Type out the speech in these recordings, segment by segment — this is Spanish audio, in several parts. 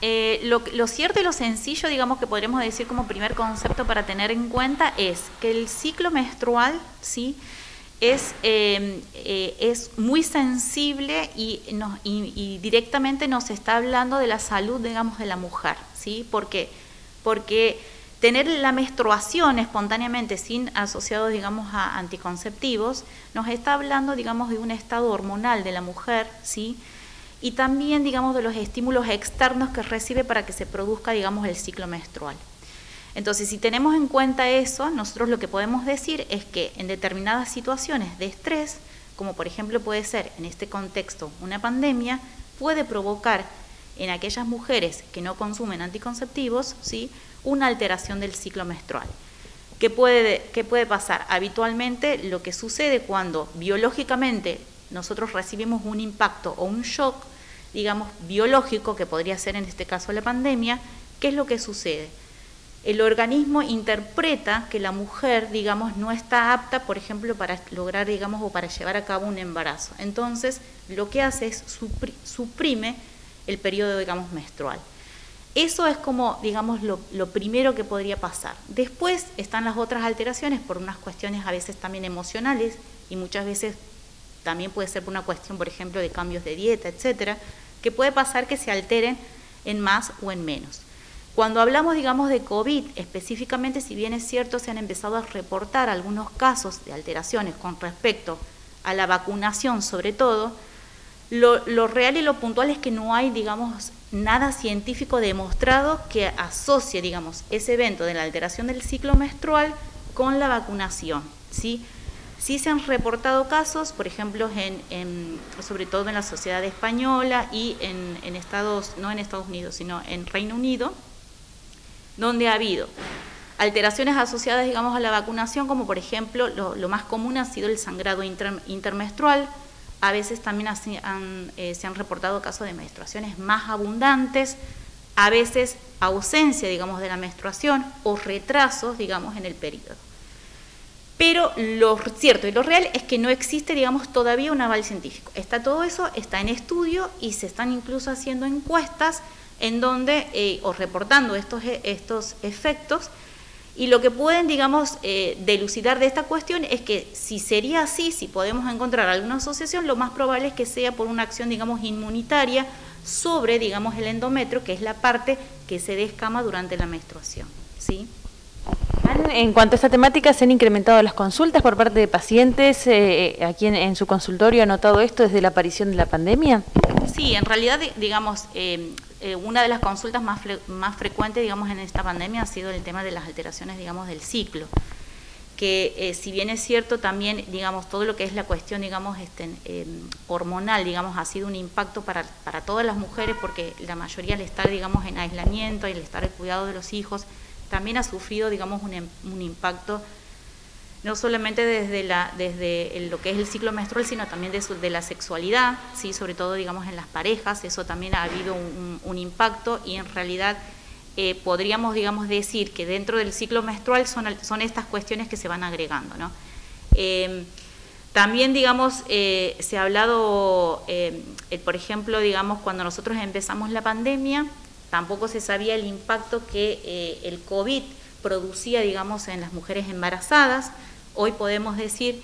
Eh, lo, lo, cierto y lo sencillo, digamos que podríamos decir como primer concepto para tener en cuenta es que el ciclo menstrual, ¿sí? Es, eh, eh, es muy sensible y, directamente nos está hablando de la salud, digamos, de la mujer, ¿sí? ¿Por qué? Porque tener la menstruación espontáneamente sin asociados, digamos, a anticonceptivos, nos está hablando, digamos, de un estado hormonal de la mujer, ¿sí? Y también, digamos, de los estímulos externos que recibe para que se produzca, digamos, el ciclo menstrual. Entonces, si tenemos en cuenta eso, nosotros lo que podemos decir es que en determinadas situaciones de estrés, como por ejemplo puede ser en este contexto una pandemia, puede provocar en aquellas mujeres que no consumen anticonceptivos, ¿sí? una alteración del ciclo menstrual. ¿Qué puede, ¿Qué puede pasar? Habitualmente lo que sucede cuando biológicamente nosotros recibimos un impacto o un shock, digamos, biológico, que podría ser en este caso la pandemia, ¿qué es lo que sucede? El organismo interpreta que la mujer, digamos, no está apta, por ejemplo, para lograr, digamos, o para llevar a cabo un embarazo. Entonces, lo que hace es suprime el periodo, digamos, menstrual. Eso es como, digamos, lo, lo, primero que podría pasar. Después están las otras alteraciones por unas cuestiones a veces también emocionales y muchas veces también puede ser por una cuestión, por ejemplo, de cambios de dieta, etcétera, que puede pasar que se alteren en más o en menos. Cuando hablamos, digamos, de COVID, específicamente, si bien es cierto, se han empezado a reportar algunos casos de alteraciones con respecto a la vacunación, sobre todo, lo, lo real y lo puntual es que no hay, digamos, nada científico demostrado que asocie, digamos, ese evento de la alteración del ciclo menstrual con la vacunación, ¿sí? Sí se han reportado casos, por ejemplo, en, sobre todo en la sociedad española y en, Estados, no en Estados Unidos, sino en Reino Unido, donde ha habido alteraciones asociadas, digamos, a la vacunación, como por ejemplo, lo, más común ha sido el sangrado intermenstrual, a veces también eh, se han reportado casos de menstruaciones más abundantes, a veces ausencia, digamos, de la menstruación o retrasos, digamos, en el periodo. Pero lo cierto y lo real es que no existe, digamos, todavía un aval científico. Está todo eso, está en estudio y se están incluso haciendo encuestas en donde, eh, o reportando estos, e, estos efectos, y lo que pueden, digamos, eh, delucidar de esta cuestión es que si sería así, si podemos encontrar alguna asociación, lo más probable es que sea por una acción, digamos, inmunitaria sobre, digamos, el endometrio, que es la parte que se descama durante la menstruación. ¿sí? En cuanto a esta temática, ¿se han incrementado las consultas por parte de pacientes? Eh, ¿Aquí en, su consultorio ha notado esto desde la aparición de la pandemia? Sí, en realidad, digamos, eh, eh, una de las consultas más, más frecuentes, digamos, en esta pandemia ha sido el tema de las alteraciones, digamos, del ciclo. Que si bien es cierto, también, digamos, todo lo que es la cuestión, digamos, este, hormonal, digamos, ha sido un impacto para, para todas las mujeres porque la mayoría al estar, digamos, en aislamiento y al estar el cuidado de los hijos, también ha sufrido, digamos, un, impacto no solamente desde, la, desde lo que es el ciclo menstrual, sino también de, de, la sexualidad, ¿sí? sobre todo digamos en las parejas, eso también ha habido un, impacto y en realidad eh, podríamos digamos decir que dentro del ciclo menstrual son, son estas cuestiones que se van agregando. ¿no? Eh, también digamos eh, se ha hablado, eh, por ejemplo, digamos cuando nosotros empezamos la pandemia, Tampoco se sabía el impacto que eh, el COVID producía, digamos, en las mujeres embarazadas. Hoy podemos decir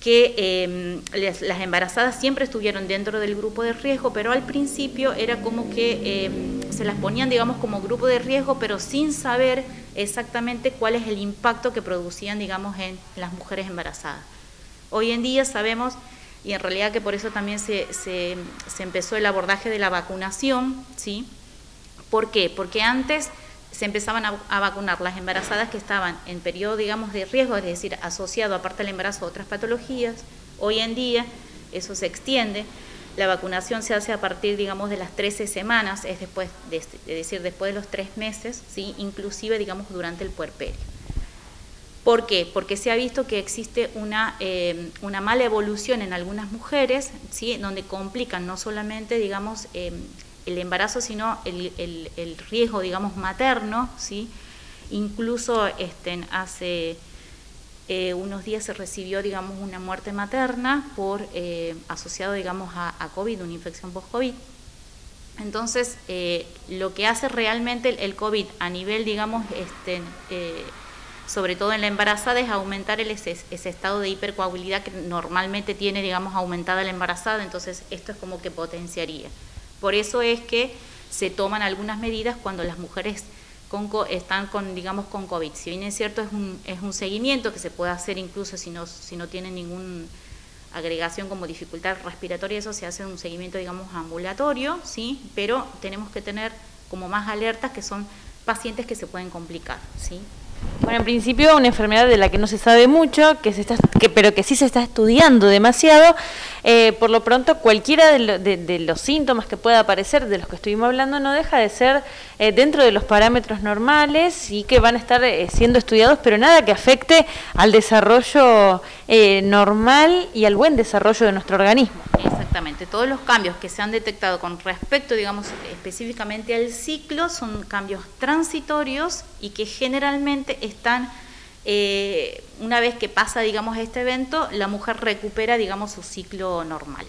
que eh, las embarazadas siempre estuvieron dentro del grupo de riesgo, pero al principio era como que eh, se las ponían, digamos, como grupo de riesgo, pero sin saber exactamente cuál es el impacto que producían, digamos, en las mujeres embarazadas. Hoy en día sabemos, y en realidad que por eso también se empezó el abordaje de la vacunación, ¿sí?, ¿Por qué? Porque antes se empezaban a, vacunar las embarazadas que estaban en periodo, digamos, de riesgo, es decir, asociado aparte del embarazo a otras patologías. Hoy en día eso se extiende. La vacunación se hace a partir, digamos, de las 13 semanas, es después, de, decir, después de los tres meses, ¿sí? inclusive, digamos, durante el puerperio. ¿Por qué? Porque se ha visto que existe una, eh, mala evolución en algunas mujeres, ¿sí? donde complican no solamente, digamos, eh, el embarazo, sino el, el, riesgo, digamos, materno, ¿sí? Incluso este, hace eh, unos días se recibió, digamos, una muerte materna por eh, asociado, digamos, a, COVID, una infección post-COVID. Entonces, eh, lo que hace realmente el, COVID a nivel, digamos, este, eh, sobre todo en la embarazada, es aumentar el, ese, estado de hipercoagulidad que normalmente tiene, digamos, aumentada la embarazada, entonces esto es como que potenciaría. Por eso es que se toman algunas medidas cuando las mujeres con, están con, digamos, con COVID. Si bien es cierto, es un, es un seguimiento que se puede hacer incluso si no, si no tienen ningún agregación como dificultad respiratoria, eso se hace un seguimiento, digamos, ambulatorio, ¿sí? Pero tenemos que tener como más alertas que son pacientes que se pueden complicar, ¿sí? Bueno, en principio una enfermedad de la que no se sabe mucho, que se está, que, pero que sí se está estudiando demasiado. Eh, por lo pronto, cualquiera de, los síntomas que pueda aparecer, de los que estuvimos hablando, no deja de ser eh, dentro de los parámetros normales y que van a estar eh, siendo estudiados, pero nada que afecte al desarrollo normal y al buen desarrollo de nuestro organismo. Exactamente, todos los cambios que se han detectado con respecto, digamos, específicamente al ciclo son cambios transitorios y que generalmente están, eh, una vez que pasa, digamos, este evento, la mujer recupera, digamos, su ciclo normal.